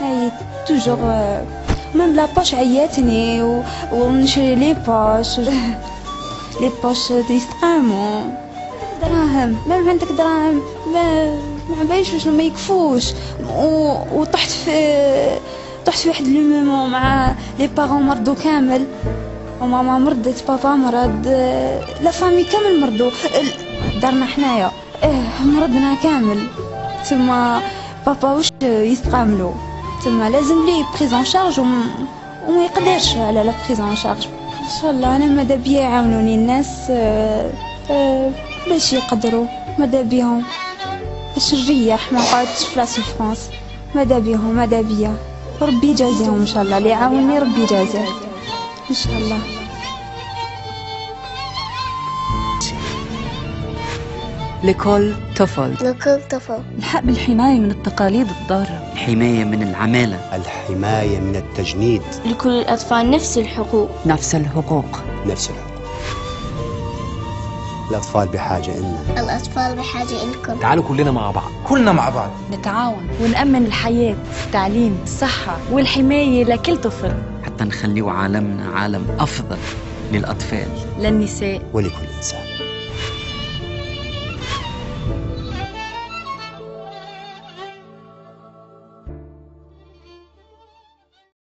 هاي toujours من la poche عياتني و- ونشري les poches les poches يستقاموا دراهم. ما عندك دراهم؟ ما ما بايش واش ما يكفوش. و... وطحت في طحت في واحد le moment مع les parents مرضوا كامل. وماما مرضت بابا مرض la famille كامل مرضوا ال- دارنا حنايا. آه مرضنا كامل. ثم بابا واش يستقاملو ثم لازم ليه prise en charge وم... وما يقدرش على la prise en charge إن شاء الله أنا ماذا بيا يعاونوني الناس آه، آه، باش يقدروا. ماذا بيهم؟ ما نقعدش في la souffrance ماذا بيهم؟ ماذا بيا؟ ربي يجازيهم إن شاء الله. اللي يعاوني ربي يجازيه إن شاء الله. لكل طفل لكل طفل الحق بالحماية من التقاليد الضارة. الحماية من العمالة. الحماية من التجنيد. لكل الأطفال نفس الحقوق. نفس الحقوق. نفس الحقوق. الأطفال بحاجة إلنا. الأطفال بحاجة إلكم. تعالوا كلنا مع بعض. كلنا مع بعض. نتعاون ونأمن الحياة التعليم الصحة والحماية لكل طفل. حتى نخليه عالمنا عالم أفضل للأطفال. للنساء. ولكل إنسان.